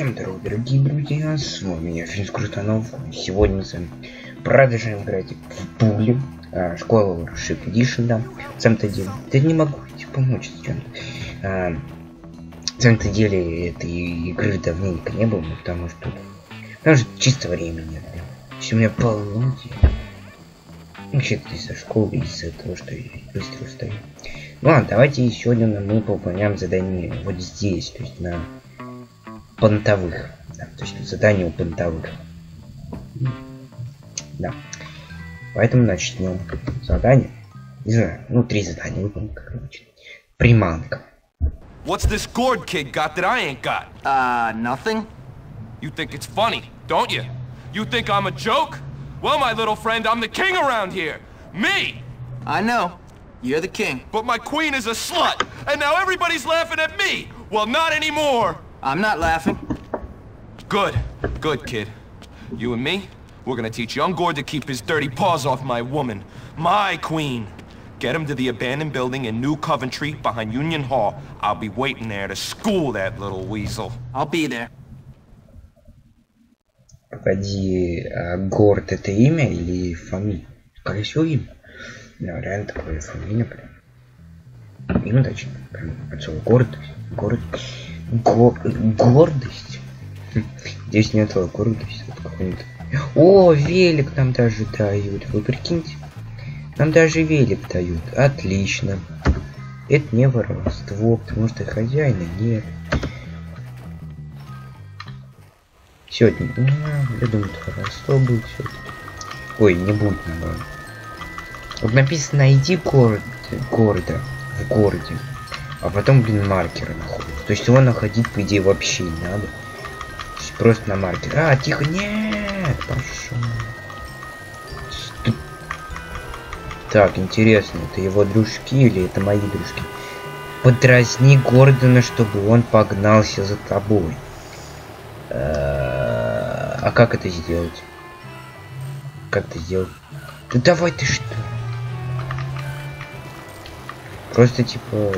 Всем здорова, дорогие друзья, с вами я, Финс Крутанов. Сегодня мы продолжаем играть в пули. А, школа Ship Edition, да. В самом-то деле, да не могу тебе помочь с чем-то. А, в самом-то деле, этой игры давненько не было, потому что... Потому что чисто времени нет. Все у меня полно. Вообще-то из-за школы, из-за того, что я быстро устаю. Ну ладно, давайте сегодня мы выполняем задание вот здесь, то есть на понтовых. Да, то есть задание у понтовых. Да. Поэтому начнем задание. Не знаю, ну три задания выполним, короче. Приманка. What's this gourd kid got that I ain't got? Uh, nothing? You think it's funny, don't you? You think I'm a joke? Well, my little friend, I'm the king around here. Me! I know. You're the king. But my queen is a slut, and now everybody's laughing at me. Well, not anymore. I'm not laughing. Good. Good, kid. You and me, we're gonna teach young Gord to keep his dirty paws off my woman. My queen. Get him to the abandoned building in New Coventry behind Union Hall. I'll be waiting there to school that little weasel. I'll be there. Погоди, а Горд это имя или фамилия? Скорее всего имя. Да, реально такое фамилия прям. Имя точно. Прям от слова гордость. Горд... Го... Гордость? Здесь нет какой-нибудь... О, велик нам даже дают. Вы прикиньте. Нам даже велик дают. Отлично. Это не воровство, потому что хозяина нет. Сегодня, ну, я думаю, это воровство будет сегодня. Ой, не будет, наоборот. Вот написано найди город, города в городе, а потом, блин, маркеры находит. То есть его находить, по идее, вообще не надо. Просто на маркер. А, тихо, нет, пошел. Так, интересно, это его дружки или это мои дружки? Подразни Гордона, чтобы он погнался за тобой. Э, А как это сделать? Как это сделать? Да давай ты что? Просто типа...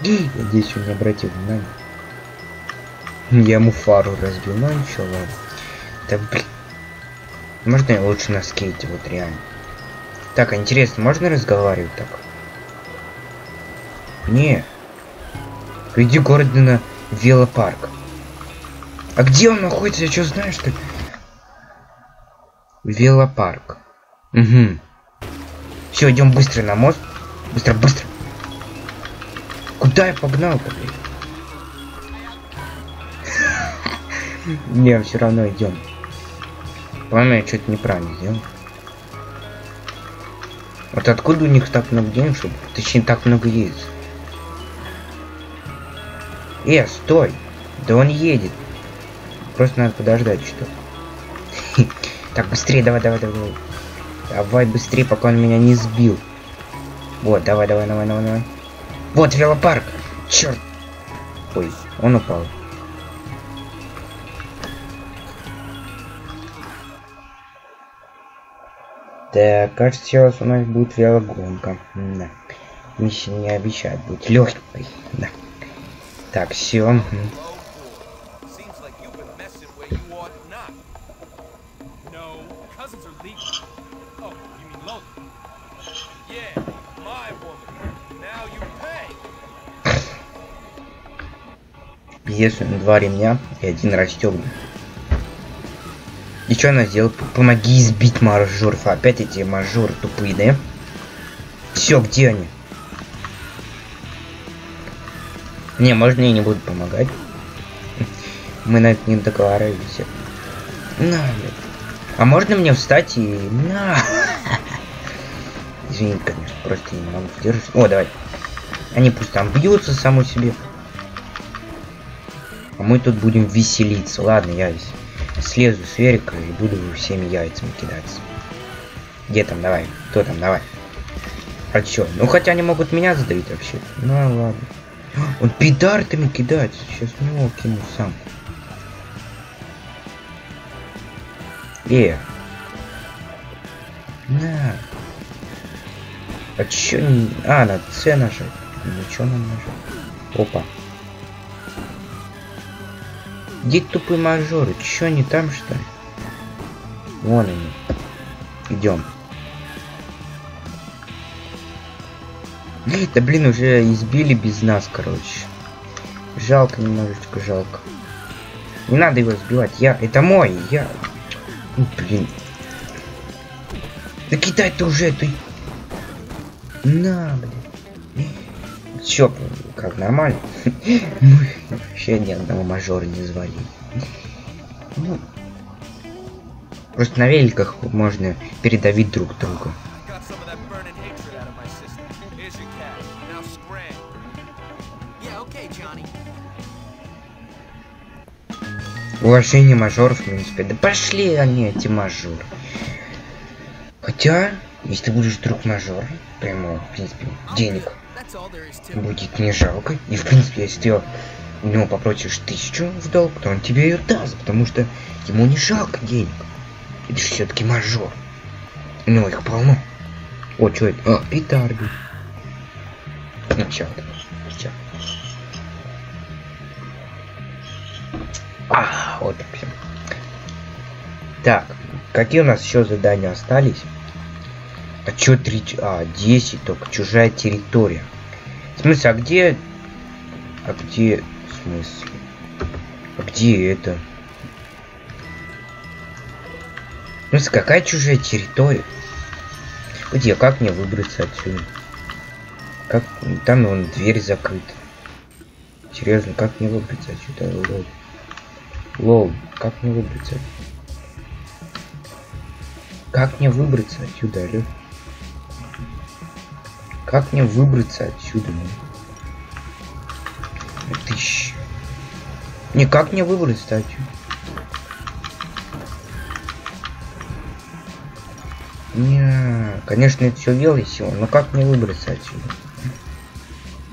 Надеюсь, он не обратил внимания. Я ему фару разбил, ну ничего, ладно. Да блин. Можно я лучше на скейте, вот реально. Так, а интересно, можно разговаривать так? Не. Иди города на велопарк. А где он находится? Я что знаю, что? Велопарк. Угу. Все, идем быстро на мост. Быстро, быстро. Куда я погнал-то, блин? Не, все равно идем. По-моему, я что-то неправильно сделал. Вот откуда у них так много денег, чтобы... Точнее, так много едет? Э, стой! Да он едет. Просто надо подождать что. Так, быстрее, давай, давай, давай. Давай быстрее, пока он меня не сбил. Вот, давай, давай, давай, давай, давай. Вот велопарк. Черт. Ой, он упал. Так, кажется, сейчас у нас будет велогонка. Да. Миссия не обещает быть легкой. Да. Так, все. Если два ремня и один расстегнут. И что она сделала? Помоги избить мажоров. Опять эти мажоры тупые, да? Все, где они? Не, можно я не буду помогать. Мы на это не договаривались. На. А можно мне встать и... На. Извините, конечно, просто не могу сдержать. О, давай. Они пусть там бьются само себе. А мы тут будем веселиться. Ладно, я слезу с велика и буду всеми яйцами кидаться. Где там, давай? Кто там, давай? А чё? Ну хотя они могут меня задавить вообще. Ну ладно. Он педартами кидает. Сейчас в него кину сам. Э. На. А чё не... А, на С нажать. Чё нам нажать? Опа. Где тупые мажоры? Чё они там, что ли? Вон они. Идем. Да блин, уже избили без нас, короче. Жалко, немножечко жалко. Не надо его сбивать. Я... Это мой. Я... Ну, блин. Да кидай-то уже, ты... На, блин. Чё, как нормально? Мы вообще ни одного мажора не звали. Ну, просто на великах можно передавить друг друга. Уважение мажоров, в принципе. Да пошли они, эти мажоры. Хотя, если ты будешь друг мажора, прямо, в принципе, денег Будет не жалко. И, в принципе, если ты у него попросишь тысячу в долг, то он тебе ее даст, потому что ему не жалко денег. Это же все-таки мажор. У него их полно. О, что это? А, петарды. Ну, это? Чё? А, вот так все. Так, какие у нас еще задания остались? А чё три... А, 10 только. Чужая территория. В смысле, а где... А где... В смысле? А где это? В какая чужая территория? Где, как мне выбраться отсюда? Как... Там вон дверь закрыта. Серьезно, как мне выбраться отсюда? Лол. Лол, как мне выбраться? Как мне выбраться отсюда, алё? Как мне выбраться отсюда, ну? Никак не выбраться отсюда. Не, конечно, это все весело, но как мне выбраться отсюда?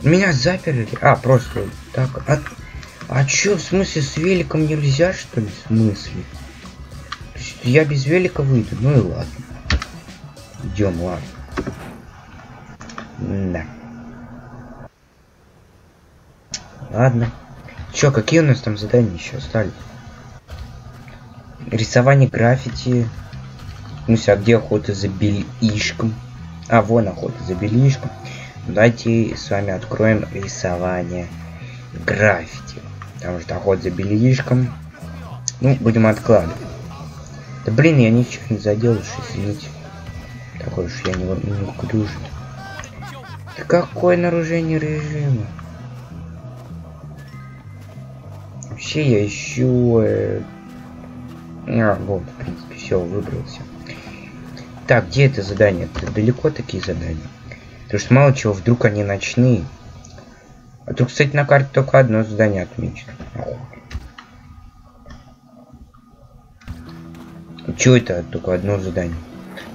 Меня заперли. А, просто так. А, а чё, в смысле, с великом нельзя, что ли? В смысле? Я без велика выйду. Ну и ладно. Идем, ладно. Да. Ладно. Чё, какие у нас там задания еще остались? Рисование граффити. Ну, а где охота за бельишком? А, вон охота за бельишком. Давайте с вами откроем рисование граффити. Потому что охота за бельишком. Ну, будем откладывать. Да блин, я ничего не заделаешь, извините. Такой уж я не, не уклюжий. Да какое нарушение режима? Вообще я ищу... А, вот, в принципе, все, выбрался. Так, где это задание? Это далеко такие задания? Потому что мало чего, вдруг они ночные. А тут, кстати, на карте только одно задание отмечено. Чё это? Только одно задание.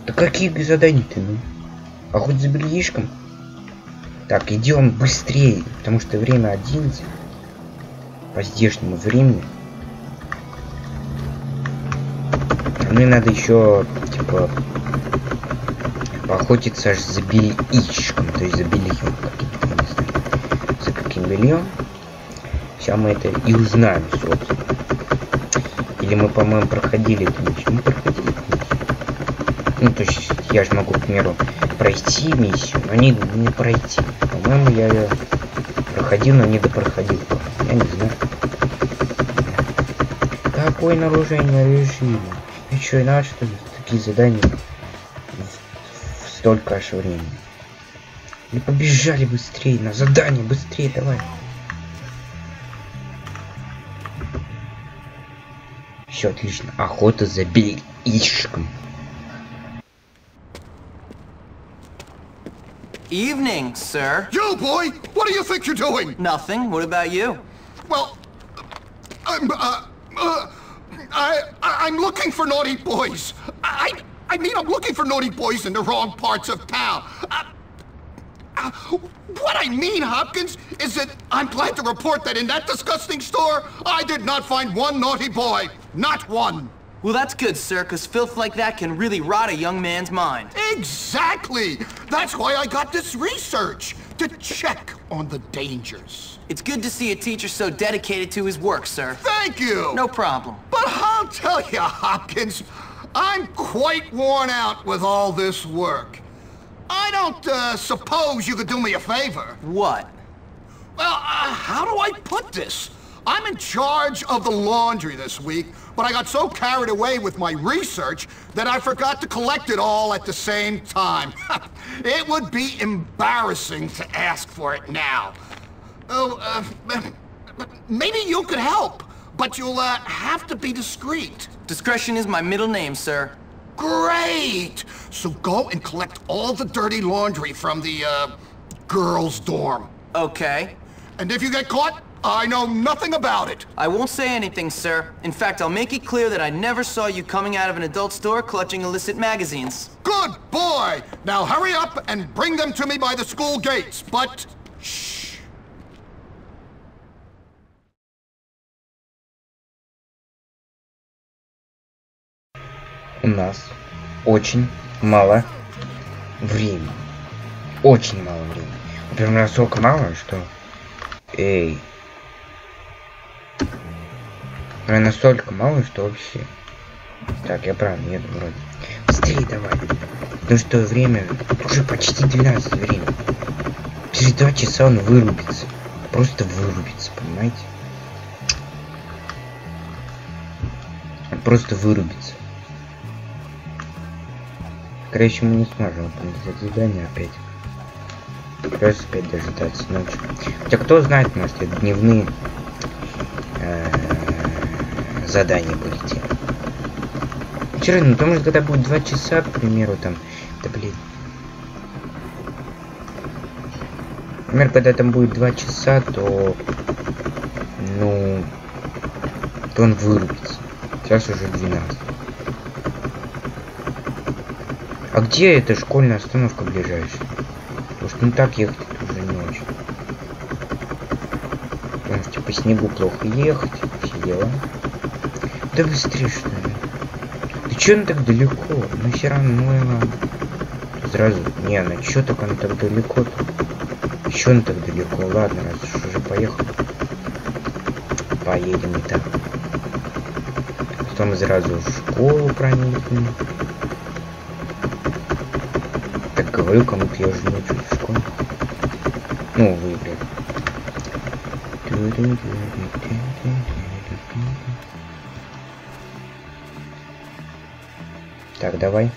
Да какие задания-то, ну? А хоть за бельишком? Так, идем быстрее, потому что время 11 по здешнему времени. Мне надо еще, типа, поохотиться аж за бельишком, то есть за бельем каким-то, не знаю, за каким бельем. Сейчас мы это и узнаем, собственно. Или мы, по-моему, проходили эту миссию. Мы проходили эту миссию. Ну, то есть, я же могу, к примеру, пройти миссию, но не, не пройти. По-моему, я ее проходил, но не допроходил. Не знаю. Какое нарушение режима? И что, и надо, что ли, такие задания в, в столько аж времени? Ну побежали быстрее, на задание, быстрее, давай. Все отлично. Охота за бельишком. Evening, sir. You, boy! What do you think you're doing? Nothing. What about you? Well, I'm, uh, uh, I, I'm looking for naughty boys. I, I mean, I'm looking for naughty boys in the wrong parts of town. Uh, uh, what I mean, Hopkins, is that I'm glad to report that in that disgusting store, I did not find one naughty boy. Not one. Well, that's good, sir, because filth like that can really rot a young man's mind. Exactly! That's why I got this research. To check on the dangers. It's good to see a teacher so dedicated to his work, sir. Thank you! No problem. But I'll tell you, Hopkins, I'm quite worn out with all this work. I don't uh, suppose you could do me a favor. What? Well, uh, how do I put this? I'm in charge of the laundry this week, but I got so carried away with my research that I forgot to collect it all at the same time. it would be embarrassing to ask for it now. Oh, uh, maybe you could help, but you'll uh, have to be discreet. Discretion is my middle name, sir. Great! So go and collect all the dirty laundry from the, uh, girls' dorm. Okay. And if you get caught, I know nothing about it. I won't say anything, sir. In fact, I'll make it clear that I never saw you coming out of an adult store clutching illicit magazines. Good boy! Now hurry up and bring them to me by the school gates, but... Shh. У нас очень мало времени. Очень мало времени. Прям настолько мало, что... Эй. Прям настолько мало, что вообще... Так, я правильно еду вроде. Быстрее давай. Потому что время... Уже почти 12 время. Через два часа он вырубится. Просто вырубится, понимаете? Он просто вырубится. Всего, мы не сможем выполнить это задание опять. Придется опять дожидаться ночи. Хотя кто знает, может это дневные задания будете. Вчера, ну потому что когда будет два часа, к примеру, там, да блин. Например, когда там будет два часа, то, ну, то он вырубится. Сейчас уже 12. А где эта школьная остановка ближайшая? Потому что ну так ехать уже не очень. Потому что по снегу плохо ехать, все дела. Да быстрее что ли. Ты чё он так далеко? Ну все равно, ладно. Сразу, не, ну чё так он так далеко-то? Еще он так далеко, ладно, раз уж уже поехал. Поедем и так. Потом сразу в школу проникнем. Так говорю кому-то, я уже учусь в школе. Ну, вы, Так, давай.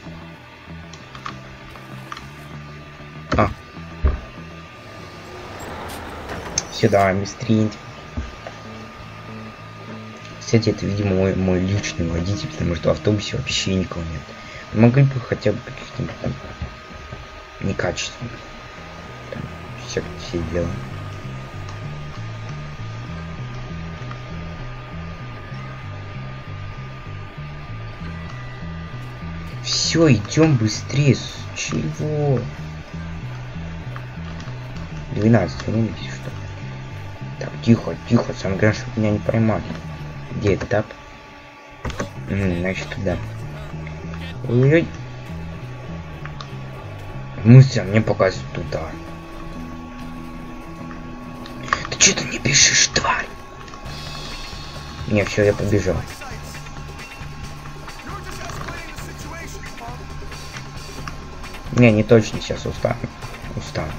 А. Сюда, быстрее. Кстати, это, видимо, мой, мой личный водитель, потому что в автобусе вообще никого нет. Могли бы хотя бы каких-нибудь там некачественных. Там, все, все дела. Все, идем быстрее. С чего? 12, вы видите, что? Так, тихо, тихо, сам главное, чтобы меня не поймали. Где этап? Угу, значит, туда. Ой-ой. Мысли, мне показывают туда. Ты что то не пишешь, тварь? Не, все, я побежал. Не, не точно сейчас устану. Устану.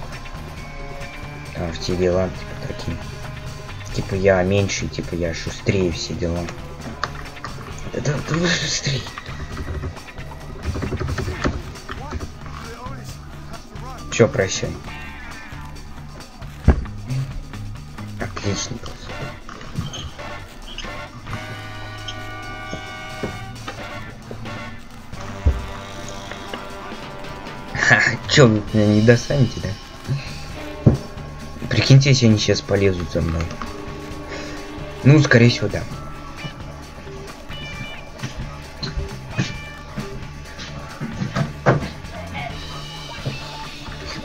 Там все дела, типа, такие. Типа я меньше, типа я шустрее все дела. Да, да, да вы шустрее. Чё, прощай. Отлично. Чё, вы меня не достанете, да? Прикиньте, если они сейчас полезут за мной. Ну, скорее всего, да.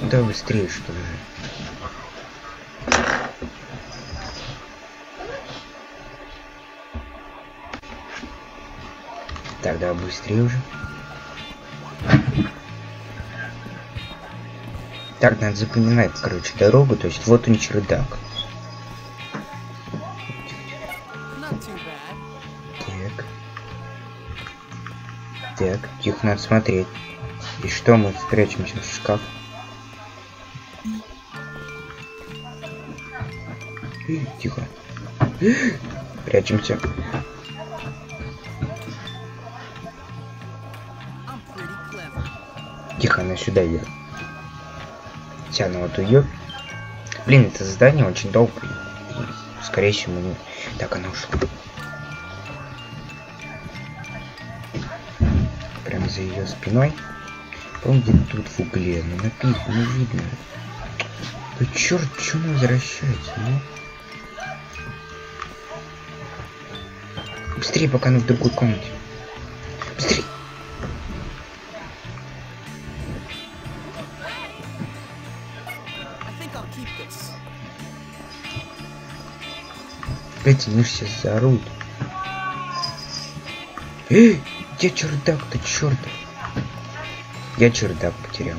Да быстрее, что ли. Тогда быстрее уже. Так, надо запоминать, короче, дорогу. То есть вот он чердак. Так. Так, тихо, надо смотреть. И что, мы спрячемся в шкаф? Тихо. Прячемся. Тихо, она сюда идет. Она вот уйдет. Блин, это задание очень долгое. И, Скорее всего, мы не... Так, она ушла. Прям за ее спиной. Он где тут в угле. Ну написано, не видно. Да черт, она возвращается, ну? Быстрее, пока она в другой комнате. Эти ну сейчас заорут. Эй, где чердак-то, черт? Я чердак потерял.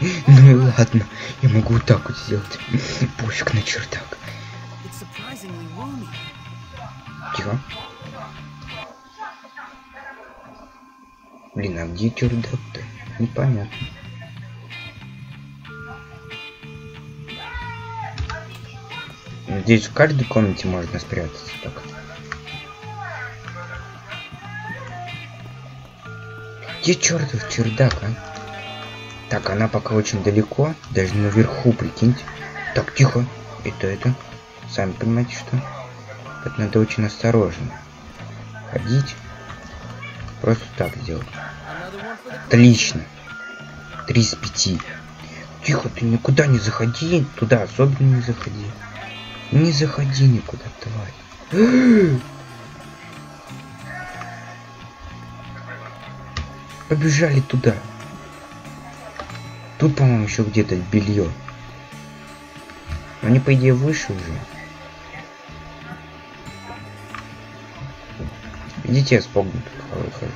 Ну и ладно, я могу вот так вот сделать. Пофиг на чердак. Тихо. Блин, а где чердак-то? Непонятно. Здесь в каждой комнате можно спрятаться так. Где чертов чердак, а? Так, она пока очень далеко, даже наверху, прикиньте. Так, тихо. Это это. Сами понимаете, что? Это надо очень осторожно. Ходить. Просто так делать. Отлично. Три из пяти. Тихо, ты никуда не заходи. Туда особенно не заходи. Не заходи никуда, тварь. Побежали туда. Тут, по-моему, еще где-то белье. Они, по идее, выше уже. Идите, я с Погом хожу.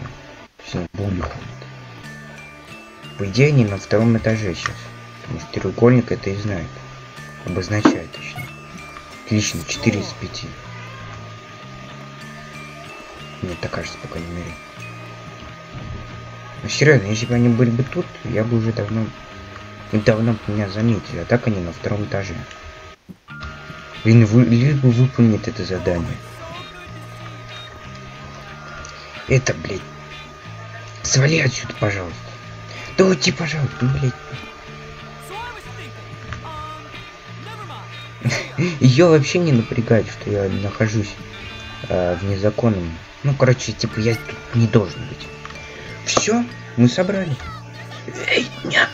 Все, були ходят. По идее, они на втором этаже сейчас. Потому что треугольник это и знает. Обозначает точнее. Отлично, 4 из 5. Мне так кажется, по крайней мере. Ну серьезно, если бы они были бы тут, я бы уже давно... Давно бы меня заметили, а так они на втором этаже. Блин, вы, лишь бы выполнить это задание. Это, блядь. Свали отсюда, пожалуйста. Да уйди, пожалуйста, ну, блядь. Ее вообще не напрягает, что я нахожусь э, в незаконном. Ну, короче, типа, я тут не должен быть. Все, мы собрали. Эй, меня!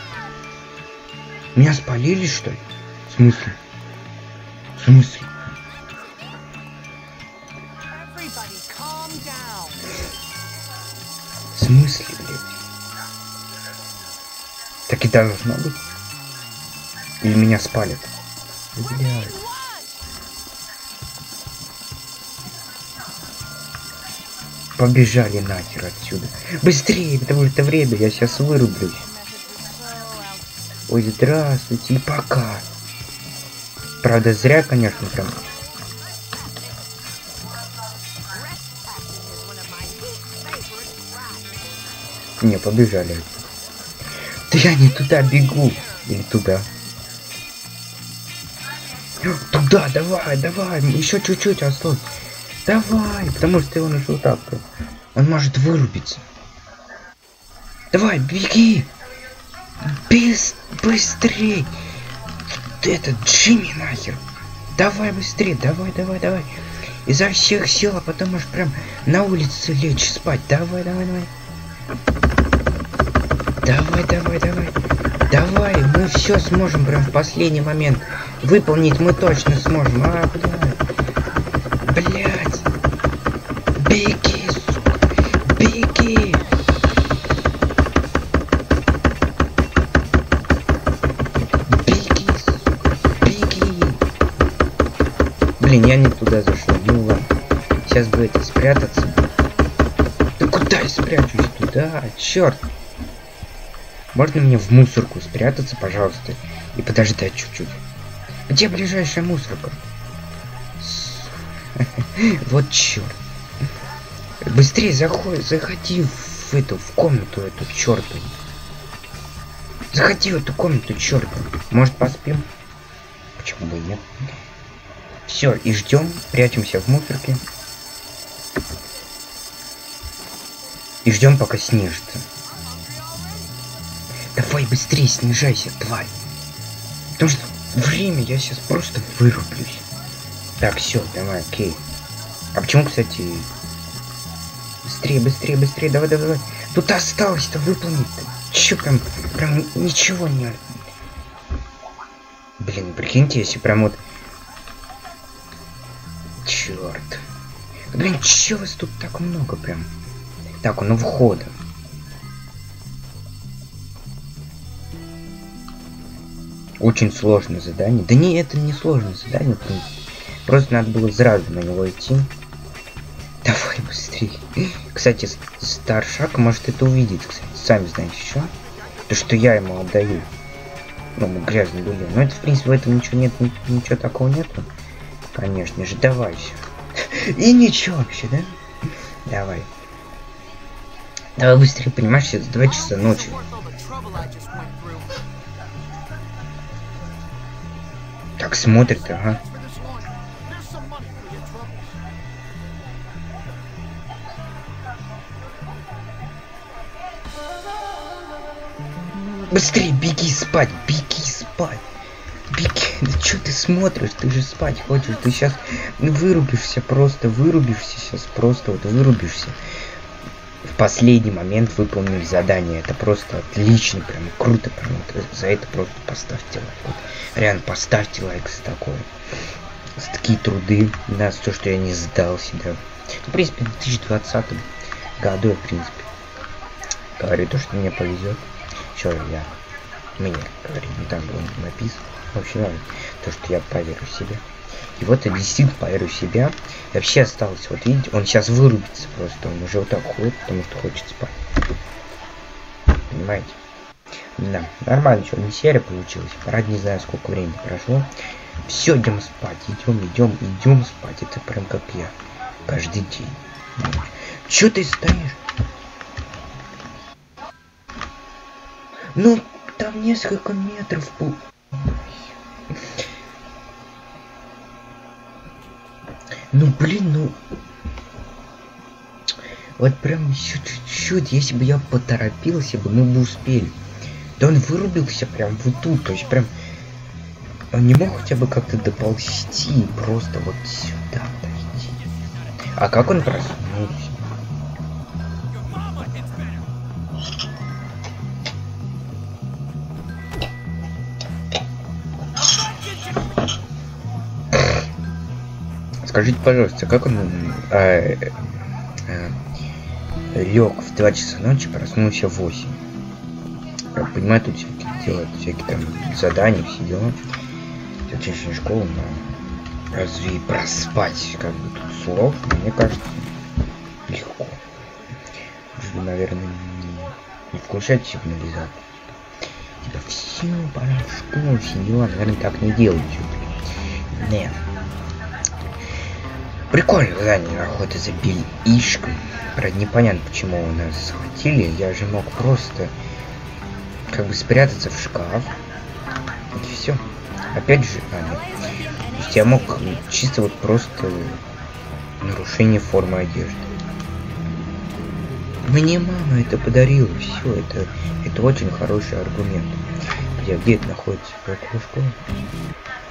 Меня спалили, что ли? В смысле? В смысле? В смысле, блядь? Так и должно быть. Или меня спалят? Блядь. Побежали нахер отсюда. Быстрее, потому что время, я сейчас вырублюсь. Ой, здравствуйте и пока. Правда, зря, конечно, прям. Не, побежали. Да я не туда бегу. Или туда. Туда, давай, давай, еще чуть-чуть осталось. Давай, потому что он уже так. Он может вырубиться. Давай, беги. Без... Быстрей. Ты это Джимми нахер. Давай быстрее, давай, давай, давай. Изо всех сил, а потом можешь прям на улице лечь спать. Давай, давай, давай. Давай, давай, давай. Давай, мы все сможем прям в последний момент. Выполнить мы точно сможем. А, блядь. Туда? Черт. Можно мне в мусорку спрятаться, пожалуйста, и подождать чуть-чуть? Где ближайшая мусорка? Вот черт. Быстрее заходи, заходи в эту, в комнату эту, черту. Заходи в эту комнату, черт. Может поспим? Почему бы и нет? Все, и ждем, прячемся в мусорке. И ждем, пока снижится. Давай быстрее снижайся, тварь. Потому что время я сейчас просто вырублюсь. Так, все, давай, окей. А почему, кстати... Быстрее, быстрее, быстрее, давай, давай, давай. Тут осталось-то выполнить-то. Че прям, прям ничего не... Блин, прикиньте, если прям вот... Черт. Блин, че вас тут так много прям? Так, он у входа. Очень сложное задание. Да не, это не сложное задание. Просто надо было сразу на него идти. Давай быстрее. Кстати, Старшак может это увидеть, кстати. Сами знаете что? То, что я ему отдаю. Ну, грязный белье. Но это, в принципе, в этом ничего нет, ничего такого нету. Конечно же, давай. И ничего вообще, да? Давай. Давай быстрее, понимаешь, сейчас 2 часа ночи. Так смотрит, ага. Быстрее беги спать, беги спать. Беги, да что ты смотришь? Ты же спать хочешь. Ты сейчас вырубишься, просто вырубишься сейчас, просто вот вырубишься. Последний момент выполнили задание. Это просто отлично, прям круто, прям за это просто поставьте лайк. Вот, реально поставьте лайк за такое. За такие труды, да, за то, что я не сдался, да. Ну, в принципе, в 2020 году в принципе, говорю то, что мне повезет. Что я мне говорю, не там было написано. В общем, то, что я поверю в себя. И вот я действительно поверю в себя. И вообще осталось, вот видите, он сейчас вырубится просто. Он уже вот так ходит, потому что хочет спать. Понимаете? Да, нормально, что не серия получилась. Ради не знаю, сколько времени прошло. Все, идем спать, идем, идем, идем спать. Это прям как я. Каждый день. Че ты стоишь? Ну, там несколько метров был. Ну, блин, ну... Вот прям еще чуть-чуть, если бы я поторопился бы, мы бы успели. Да он вырубился прям вот тут, то есть прям... Он не мог хотя бы как-то доползти, просто вот сюда дойти. А как он проснулся? Скажите, пожалуйста, как он э, э, лег в 2 часа ночи, проснулся в 8? Как понимаю, тут всякие делают всякие там задания, все дела. Окончание школы, но разве проспать как бы тут слов, мне кажется, легко. Вы, наверное, не, не включать сигнализацию. Типа, все, пора в школу, все дела, наверное, так не делают Нет. Прикольно задание охота за бельишком. Правда, непонятно, почему у нас схватили. Я же мог просто как бы спрятаться в шкаф. И все. Опять же, а, нет. Я мог чисто вот просто нарушение формы одежды. Мне мама это подарила. Все, это, это очень хороший аргумент. Где, где это находится? Около школы?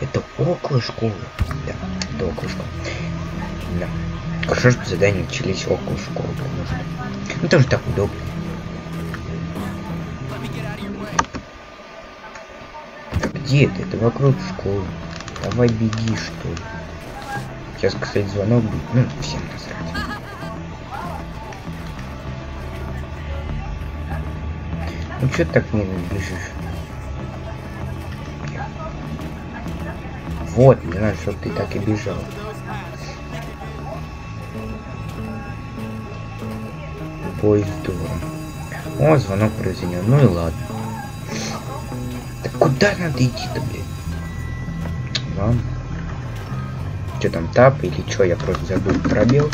Это около школы. Да, это около школы. Да. Хорошо, что задания начались около школы, потому что... Ну, тоже так удобно. Где ты? Это вокруг школы. Давай беги, что ли. Сейчас, кстати, звонок будет. Ну, всем насрать. Ну, что ты так не бежишь? Вот, не знаю, что ты так и бежал. Поезд О, звонок прозвенел. Ну и ладно. Куда надо идти-то, блядь? Ладно. Что там, тап или что? Я просто забыл пробел.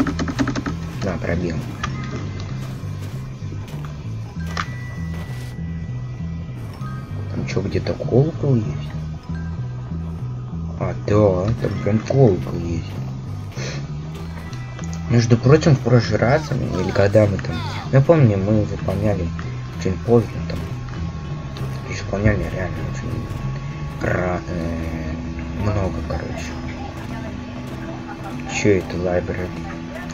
Да, пробел. Там что, где-то колокол есть? А, да, там прям колокол есть. Между прочим, в прошлый раз, или когда мы там... Я помню, мы выполняли очень поздно там. Исполняли реально очень ра э много, короче. Че это library?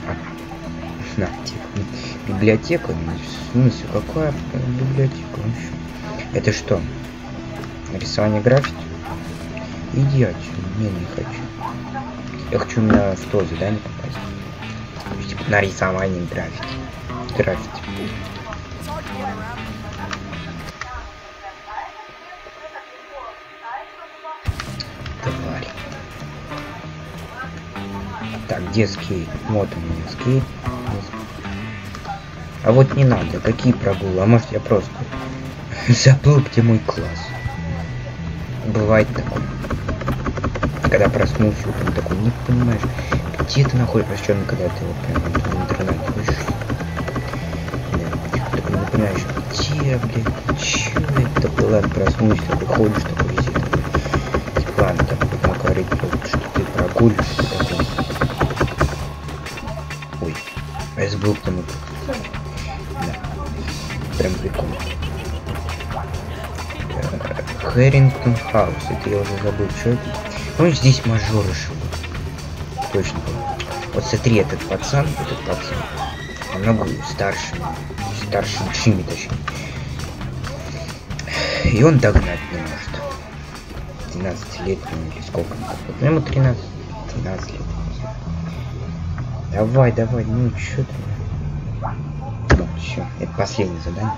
А, на, типа, библиотека? Ну, в смысле, какая библиотека? Это что? Рисование граффити? Иди отсюда, не, не хочу. Я хочу на в то задание попасть. Типа, на рисование граффити. Граффити. Тварь. Так, детский. Вот он, детский. А вот не надо, какие прогулы? А может я просто забыл, где мой класс. Бывает такое. Когда проснулся, утром такой, не понимаешь, где ты находишься, причем когда ты вот прям в интернете хочешь. Да, такой не понимаешь, где, блядь, чё это было? Проснулся, такой ходишь, такой везде. Типа, ладно, там потом говорить, что ты прогуливаешься, такой. Ой, а я забыл, кто мы. Прям прикольно. Хэрингтон Хаус. Это я уже забыл, что это. Ну, здесь мажоры живут. Точно. Вот смотри, этот пацан, этот пацан, намного старше. Старше Джимми, точнее. И он догнать не может. 12 лет или сколько он такой. Ну, ему 13, 13 лет. Давай, давай, ну что ты? Ну, все, это последнее задание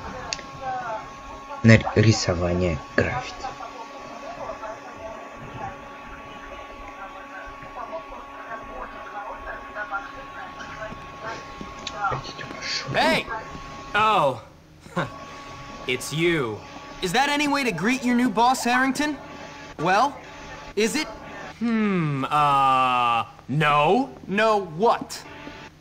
на рисование граффити. Hey! Oh. it's you. Is that any way to greet your new boss, Harrington? Well, is it? Hmm, uh, no. No what?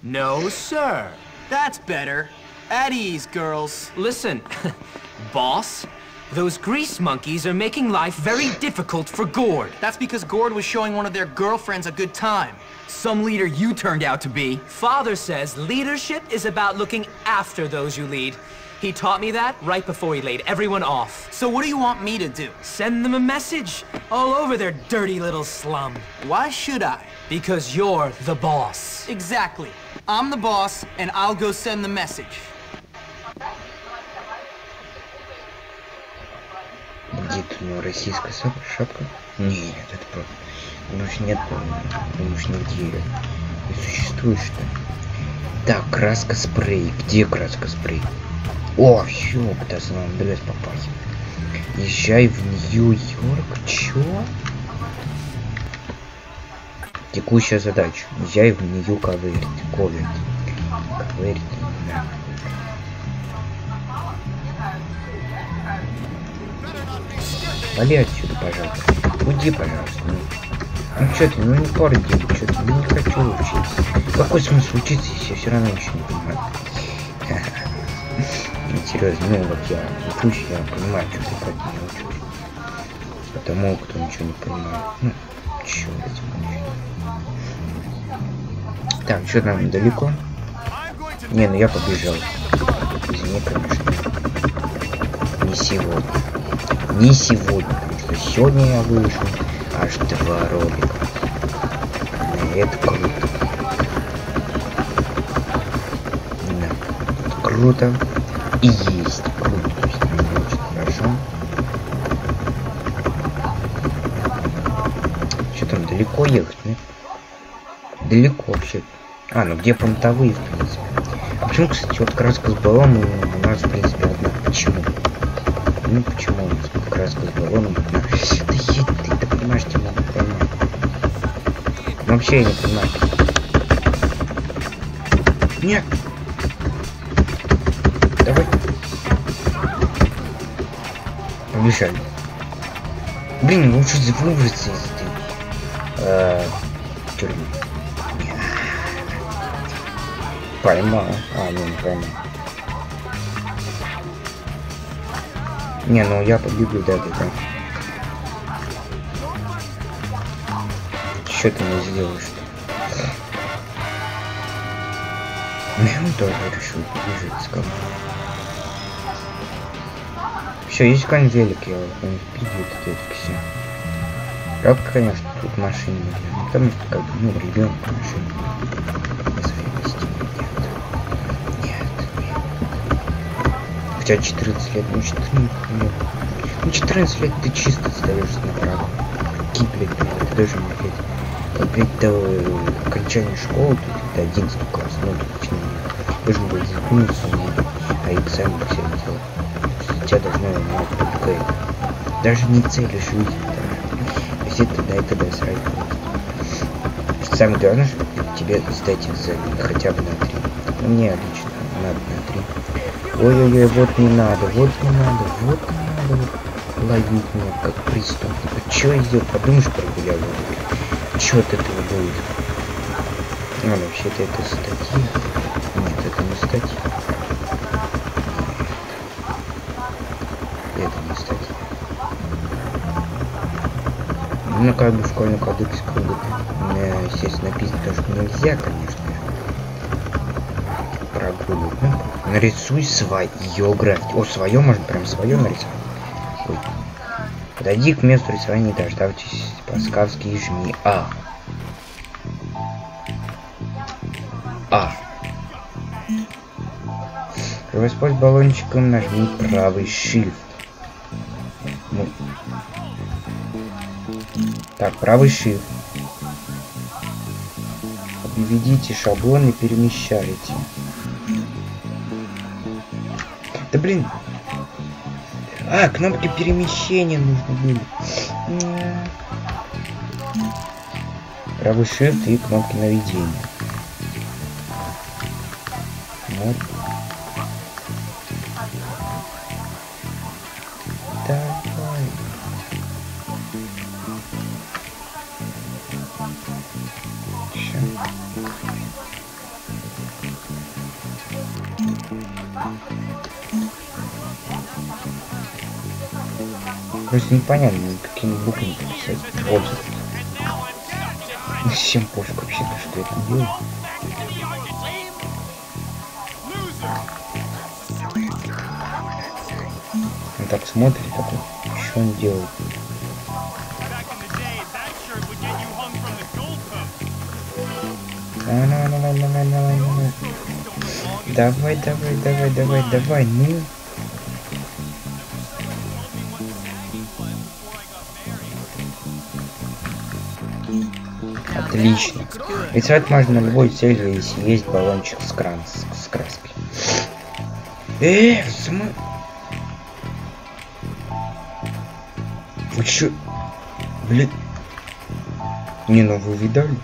No, sir. That's better. At ease, girls. Listen, boss, those grease monkeys are making life very difficult for Gord. That's because Gord was showing one of their girlfriends a good time. Some leader you turned out to be. Father says leadership is about looking after those you lead. He taught me that right before he laid everyone off. So what do you want me to do? Send them a message all over their dirty little slum. Why should I? Because you're the boss. Exactly. I'm the boss, and I'll go send the message. Где-то у него российская шапка? Нет, это просто... Думаешь, нет, думаешь, нигде не существует, что? Так, краска спрей. Где краска спрей? О, все, куда самом блядь попахивает. Езжай в Нью-Йорк. Чё? Текущая задача. Езжай в Нью-Каверт. Коверт. Каверт, да. Вали отсюда, пожалуйста. Уйди, пожалуйста. Ну, ну что ты, ну не пора делать, что ты, ну не хочу учиться. Какой смысл учиться, если все равно ничего не понимаю? Серьезно, ну вот я учусь, я понимаю, что ты как не учусь. Потому кто ничего не понимает. Ну, черт. Так, что там далеко? Не, ну я побежал. Извини, конечно. Не сегодня. Не сегодня, потому что сегодня я вышел аж два ролика. Это круто. Да, круто и есть круто. То есть мне очень хорошо. Что там, далеко ехать, нет? Далеко вообще. А, ну где понтовые, в принципе. Почему, кстати, вот краска с баллоном у нас, в принципе, одна? Почему? Ну почему у нас краска с баллоном? Да едь ты, ты понимаешь, тебя надо поймать. Вообще я не понимаю. Нет. Давай. Побежали. Блин, лучше выбраться из этой э, тюрьмы. Поймал. А, не, не поймал. Не, ну я побегу, да, да, да. Что ты не сделаешь? Ну, я тоже решил побежать с кому. Все, есть конь велик, я впереди вот эти все. Жалко, конечно, тут машины нет. Ну, потому что, как бы, ну, ребенок машина. Хотя 14 лет, ну 14 лет. Ну 14 лет ты чисто остаешься направо. Какие, блядь, ты даже не. Как, блядь, до окончания школы, тут до 11 класса, ну, точнее, должен был запомниться, а экзамен все делать тебя должно на ПК. Даже не цели жизни даже. Если ты дай тогда срать просто. Самое главное, что тебе сдать экзамен хотя бы на 3. Ну, мне лично надо на 3. Ой-ой-ой, вот не надо, вот не надо, вот не надо ловить меня как преступника. Чё я сделал? Подумаешь, прогулял Чё от этого будет? Ну, вообще-то это статья. Нет, это не статья. это не статья. Ну, как бы в школьном кодексе, как бы, естественно, написано, то, что нельзя, конечно, нарисуй свое граффити. О, свое можно прям свое нарисовать. Ой. Подойди к месту рисования, дождавшись паскавский жми А. А. Использовать баллончиком, нажми правый shift. Ну. Так, правый shift. Введите шаблон и перемещайте. Да блин. А, кнопки перемещения нужны были. Правый shift и кнопки наведения. Вот. Непонятно, какими буквами писать. Вот. Всем пофиг вообще, что это делает. Он так смотрит, такой, что он делает? Давай, давай, давай, давай, давай, ну. Отлично. Рисовать можно на любой цели, если есть баллончик с, кран с, краской. Эх, см... Вы чё? Блин. Не, ну вы видали?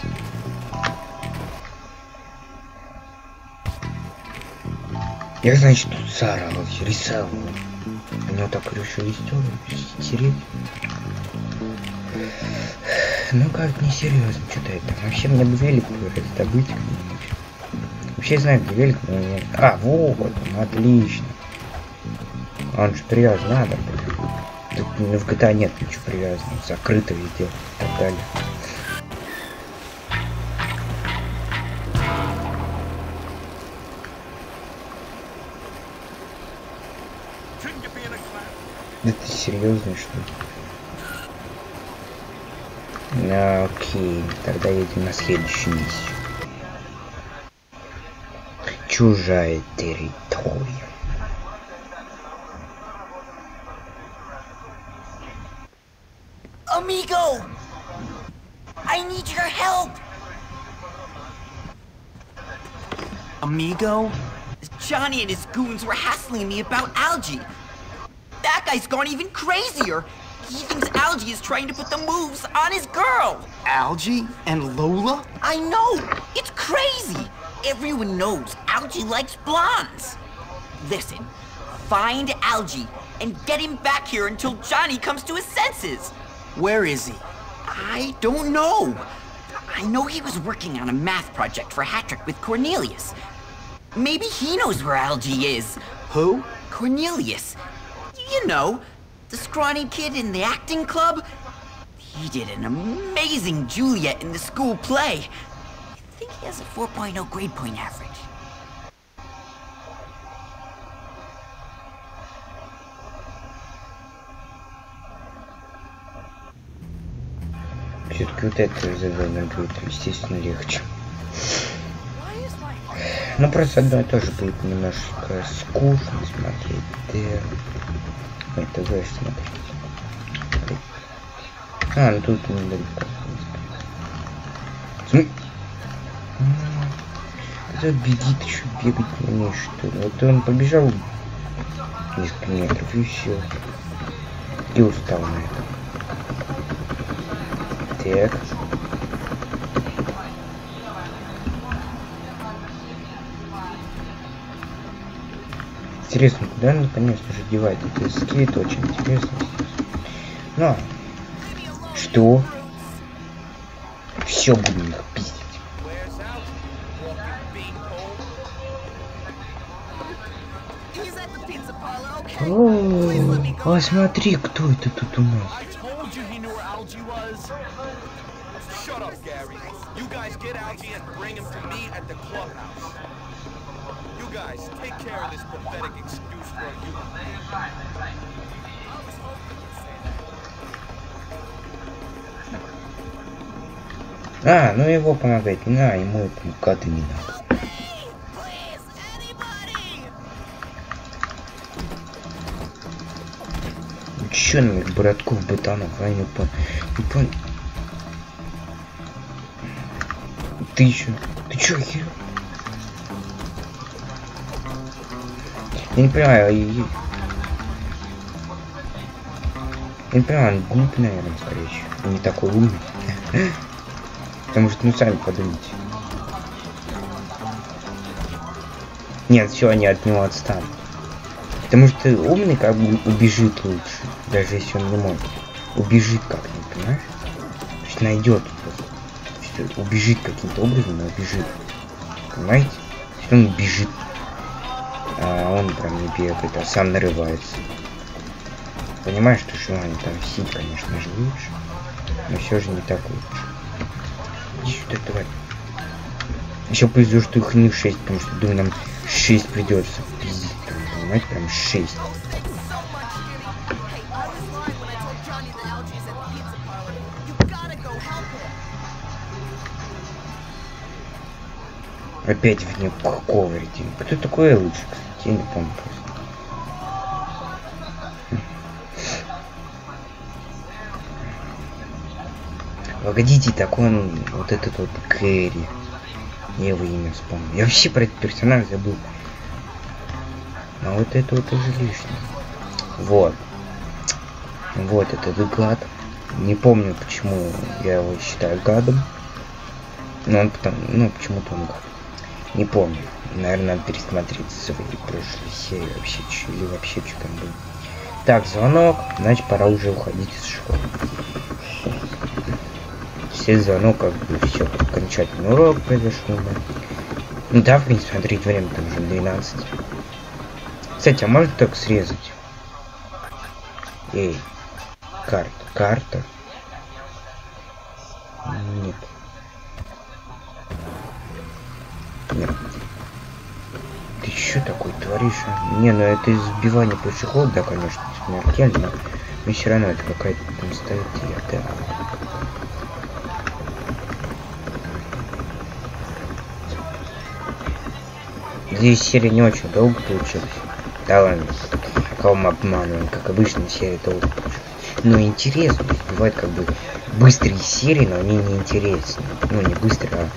Я, значит, тут сарал, рисовал. У него так решили стереть. Ну как несерьезно что-то это. Вообще мне бы велик как-нибудь. Вообще знаю, где велик, но нет. А, вот он, отлично. Он же привязан, надо, блин. Тут ну, в GTA нет ничего привязанного, закрыто везде и так далее. Да ты серьезно что ли? Окей, тогда едем на следующую миссию. Чужая территория. Amigo! I need your help! Amigo? Johnny and his goons were hassling me about Algie. That guy's gone even crazier. He thinks Algie is trying to put the moves on his girl. Algie and Lola? I know! It's crazy! Everyone knows Algie likes blondes. Listen, find Algie and get him back here until Johnny comes to his senses. Where is he? I don't know. I know he was working on a math project for Hattrick with Cornelius. Maybe he knows where Algie is. Who? Cornelius. You know, the scrawny kid in the acting club. He did an amazing Juliet in the school play. I think he has a 4.0 grade point average. Все-таки вот это задание будет, естественно, легче. Ну, просто одно и то же будет немножко скучно смотреть. Ты будешь смотреть. А, ну тут недалеко. См... Кто бегит еще бегать не умеешь, что ли? Вот он побежал несколько метров и все. И устал на этом. Так. Интересно, куда он, конечно же, девает этот скейт, очень интересно. Но, что? Все будем их пиздить. О, а смотри, кто это тут у нас? Shut up, Gary. You guys get Algie and bring him to me at the clubhouse. Guys, take care of this pathetic excuse for you. А, ну его помогать не надо, ему это гады не надо. Чё на них братков ботанов, а не понял. Не. Ты еще. Ты чё, хер? Я не понимаю, я, я... не понимаю, он глуп, наверное, скорее. Не такой умный. Потому что, ну, сами подумайте. Нет, все, они от него отстанут. Потому что умный как бы убежит лучше, даже если он не может. Убежит как-нибудь, понимаешь? То есть найдет просто. Убежит каким-то образом, но убежит. Понимаете? То есть он бежит. А он прям не бегает, а сам нарывается. Понимаешь, что желание там сидеть, конечно же, лучше. Но все же не так лучше. Иди сюда, давай. Еще повезло, что их не 6, потому что, думаю, нам 6 придется. Там, понимаете, прям 6. Опять вне какого рейтинга? Кто такой лучше, кстати? Не помню просто. Погодите, так он вот этот вот Кэрри. Я его имя вспомнил. Я вообще про этот персонаж забыл. А вот это вот уже лишнее. Вот. Вот этот гад. Не помню, почему я его считаю гадом. Но он потом, ну, почему-то он гад. Не помню. Наверное, надо пересмотреть свои прошлые серии вообще, или вообще что там было. Так, звонок, значит пора уже уходить из школы. Все звонок, как бы все, окончательный урок произошел, да. Ну да, в принципе, смотреть время там уже 12. Кстати, а можно так срезать? Эй, карта, карта. Нет. Ты что такой творишь? а? Не, ну это избивание пешехода, да, конечно, смертельно. Но все равно это какая-то там стоит да. Здесь серия не очень долго получилась. Да ладно, кого мы обманываем, как обычно серия долго получилась. Но интересно, бывают как бы быстрые серии, но они не интересны. Ну, не быстрые, а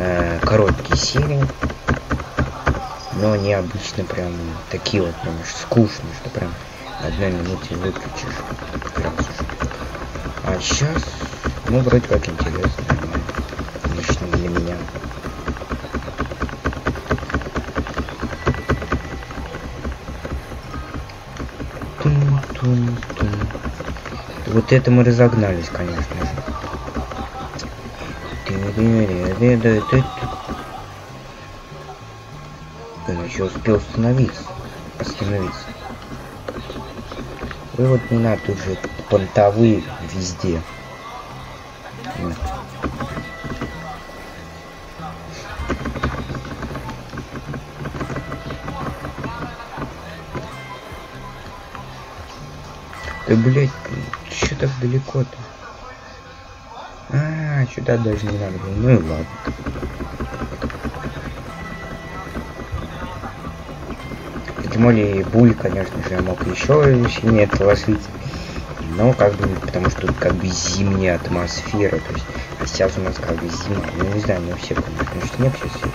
э, короткие серии. Но они обычно прям такие вот, прям уж скучные, что прям на одной минуте выключишь. Слушай. А сейчас, ну, вроде как интересно, нормально. Лично для меня. Тун-тун-тун. Вот это мы разогнались, конечно же. Еще успел остановиться. Остановиться. Вывод не надо уже понтовые везде. Нет. Да блять, что так далеко-то? Сюда даже не надо было. Ну и ладно. Тем более буль, конечно же, мог еще сильнее отложить. Но как бы, потому что тут как бы зимняя атмосфера, то есть, а сейчас у нас как бы зима, ну не знаю, не у всех, конечно, снег сейчас есть.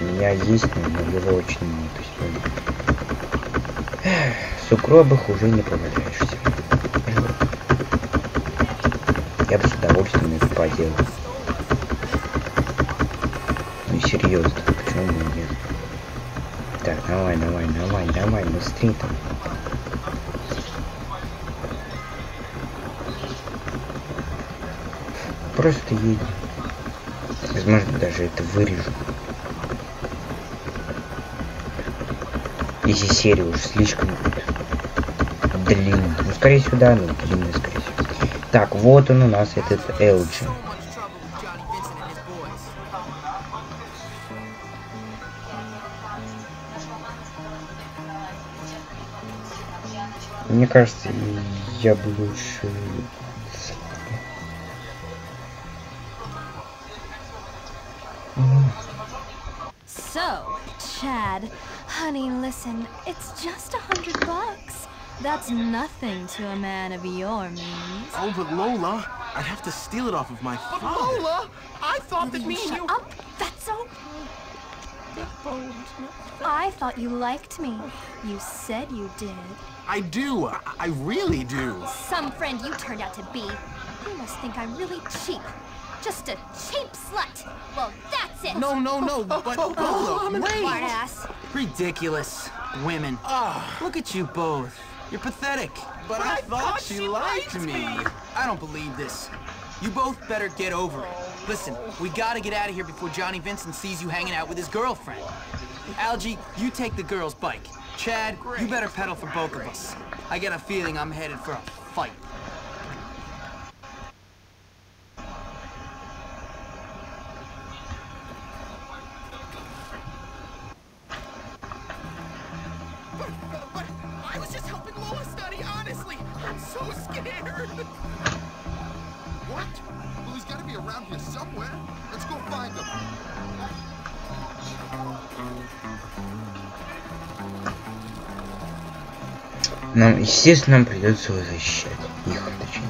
У меня есть, но его очень мало, то есть, ну, в сугробах уже не поваляешься. Я бы с удовольствием поделал. Ну серьезно, почему нет? Так, давай, давай, давай, давай, быстрее там. Просто едем. Возможно, даже это вырежу. Если серия уж слишком длинная. Ну, скорее всего, ну, длинная. Так, вот он у нас, этот LG. Мне кажется, я бы лучше... So, Chad, honey, listen, it's just a hundred bucks. That's nothing to a man of your means. Oh, but Lola, I'd have to steal it off of my father. But Lola, I thought that me and Shut you... up, Fatso! I thought you liked me. You said you did. I do. I, I really do. Some friend you turned out to be. You must think I'm really cheap. Just a cheap slut. Well, that's it. No, no, no, oh, but oh, Lola, Smart wait. ass. Ridiculous. Women. Ah. Look at you both. You're pathetic. But I thought she liked me. I don't believe this. You both better get over it. Listen, we gotta get out of here before Johnny Vincent sees you hanging out with his girlfriend. Algie, you take the girl's bike. Chad, you better pedal for both of us. I get a feeling I'm headed for a fight. Нам, естественно, придется его защищать. Их, точнее.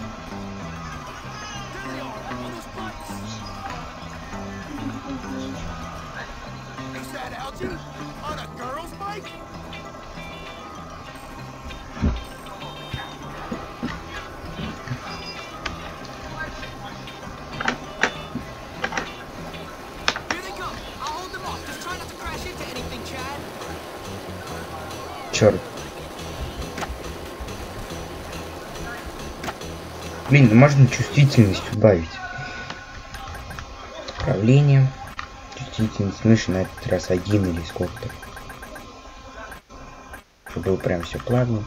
Is Блин, ну можно чувствительность убавить. Управление. Чувствительность мыши на этот раз один или сколько-то. Чтобы было прям все плавно.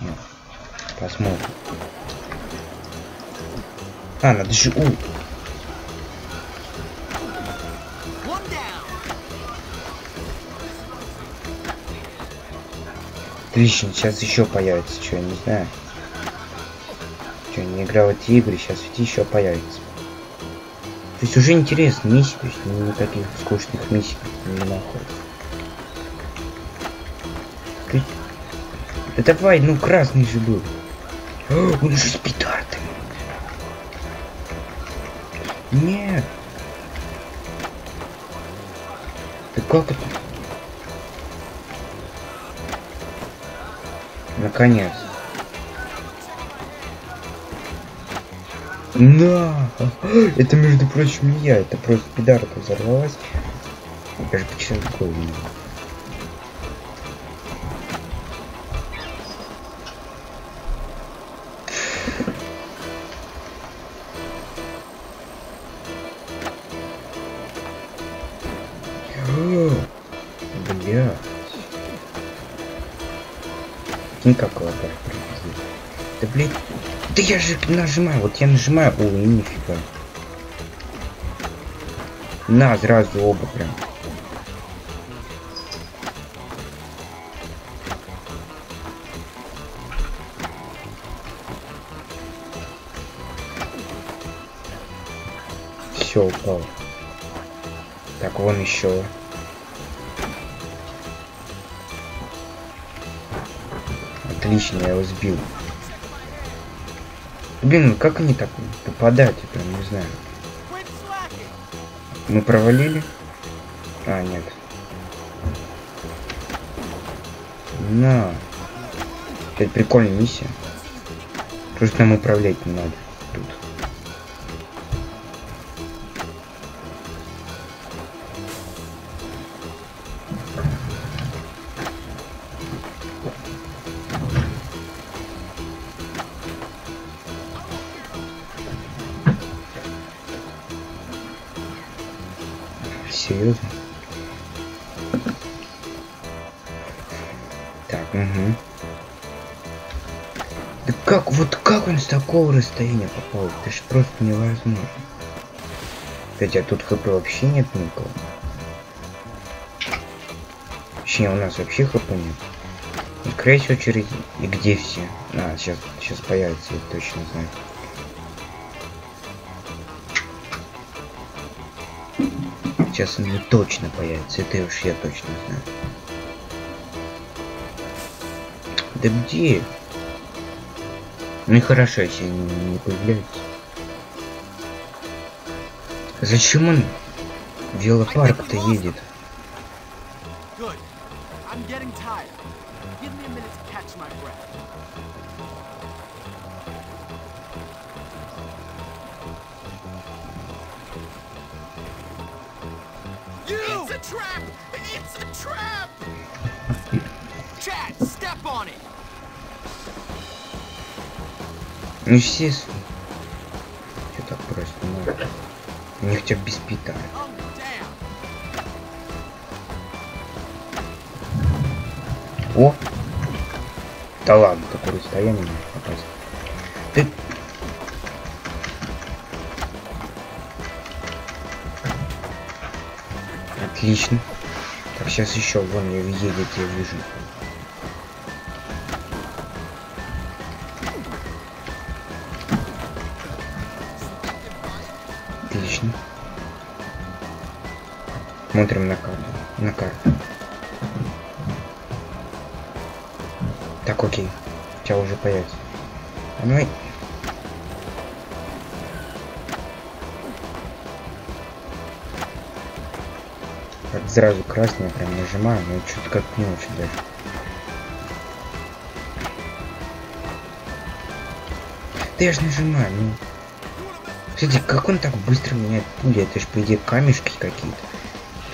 Ну, Посмотрим. А, надо же... У, Отлично, сейчас еще появится, что я не знаю. Что, не играл эти игры, сейчас ведь еще появится. То есть уже интересно миссии, то есть никаких скучных миссий не находится. Ты... Да давай, ну красный же был. О, он же с петардами. Нет. Да как это? Наконец. На! Это, между прочим, не я. Это просто пидарка взорвалась. Я же почему такое видел. Никак лапар провезли. Да блин. Да я же нажимаю, вот я нажимаю. Ой, нифига. На, сразу оба прям. Все, упал. Так, вон еще. Отлично, я его сбил. Блин, ну как они так попадают, я прям не знаю. Мы провалили? А, нет. На. Это прикольная миссия. Просто нам управлять не надо расстояния попал? Это ж просто невозможно. Хотя тут хп вообще нет никого. Точнее, у нас вообще хп нет. И крайсь очередь. И где все? А, сейчас, сейчас появится, я точно знаю. Сейчас они точно появятся, это уж я точно знаю. Да где? Ну и хорошо, если они не появляются. Зачем он в велопарк-то едет? Ну естественно. Что так просто надо? У них тебя без питания. О! Да ладно, такое расстояние не. Ты... Отлично. Так, сейчас еще вон я едет, я вижу. Смотрим на карту. На карту. Так, окей. Тебя уже появится. А Давай. Так, сразу красный прям нажимаю, но что-то как не очень даже. Да я же нажимаю, ну. Кстати, как он так быстро меняет пули? Это же, по идее, камешки какие-то.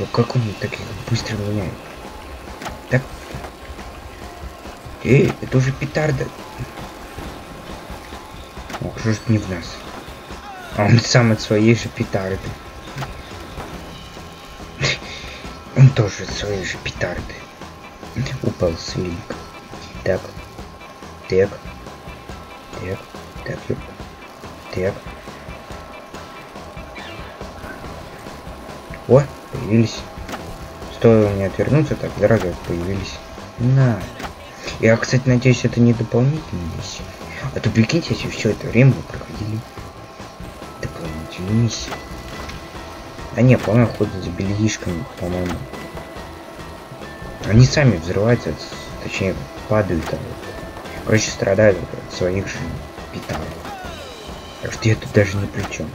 То как он так быстро меняет? Так. Эй, это уже петарда. Ох, что ж не в нас. А он сам от своей же петарды. Он тоже от своей же петарды. Упал с велика. Так. Так. Так. Так. Так. О, появились. Стоило мне отвернуться, так сразу появились. На. Я, кстати, надеюсь, это не дополнительная миссия. А то прикиньте, если все это время мы проходили дополнительную миссию. А не, по-моему, ходят за бельишками, по-моему. Они сами взрываются, точнее, падают там. Короче, страдают от своих же питаний. Так что я тут даже ни при чем.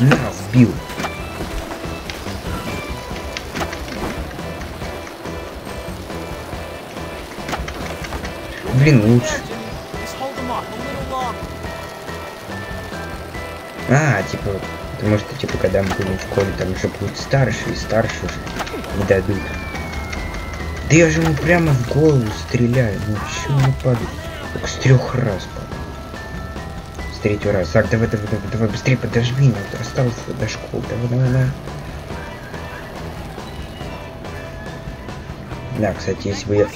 На, сбил. Блин, лучше. А, типа, потому что, типа, когда мы будем в школе, там уже будут старше, и старше уже не дадут. Да я же ему прямо в голову стреляю, ну чё не падает? Только с трех раз падает. С третьего раза. Так, давай, давай, давай, давай, быстрее подожми, надо осталось до школы. Давай, давай, давай. Да, кстати, если бы я...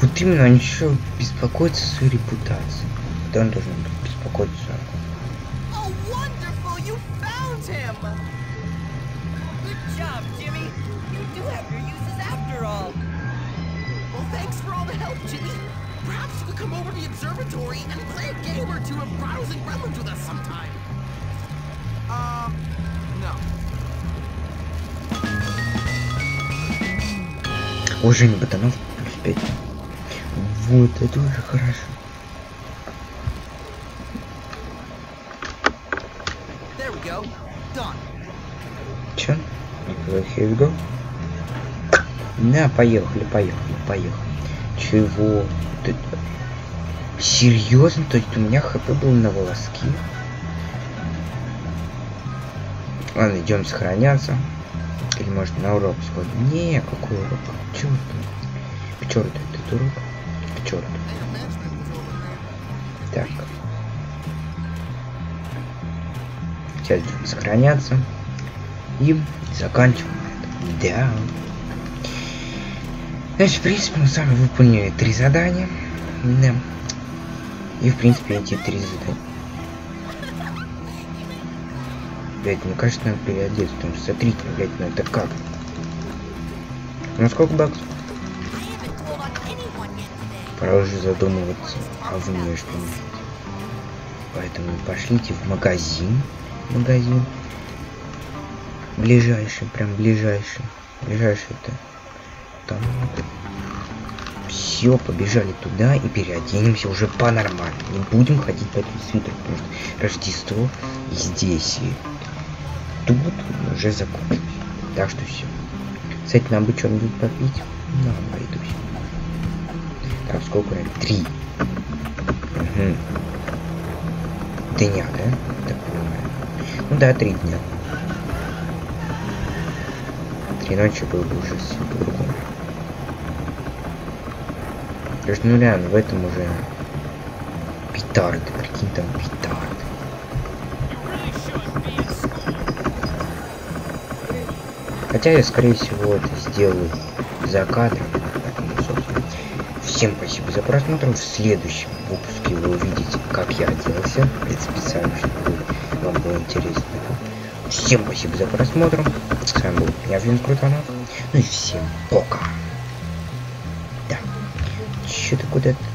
Вот именно они еще беспокоятся о своей репутации. Да он должен беспокоиться Уважение ботанов плюс 5. Вот, это уже хорошо. Чё? Here we go. На, поехали, поехали, поехали. Чего? Ты... Серьезно? То есть у меня хп был на волоски? Ладно, идем сохраняться. Может на урок сходим? Не, какой урок? Чё ты? К черту этот урок? К черту. Так. Сейчас сохраняться. И заканчиваем. Да. Значит, в принципе, мы с вами выполнили три задания. Да. И, в принципе, эти три задания. Блять, мне кажется, надо переодеться, потому что смотрите, блять, ну это как? Ну сколько баксов? Пора уже задумываться о внешнем. Поэтому пошлите в магазин. Магазин. Ближайший, прям ближайший. Ближайший это там. Все, побежали туда и переоденемся уже по-нормальному. Не будем ходить по этому свитеру, потому что Рождество здесь и тут уже закончилось. Так что все. Кстати, нам бы что-нибудь попить. Ну, обойдусь. Так, сколько? Три. Угу. Дня, да? Так понимаю. Ну да, три дня. Три ночи было бы уже все по-другому. Ну реально, в этом уже петарды, прикинь, там петарды. Хотя я, скорее всего, это сделаю за кадром. Поэтому, собственно, всем спасибо за просмотр. В следующем выпуске вы увидите, как я оделся. Это специально, чтобы вам было интересно. Всем спасибо за просмотр. С вами был я, Вин Крутанов. Ну и всем пока. Да. Че ты куда-то?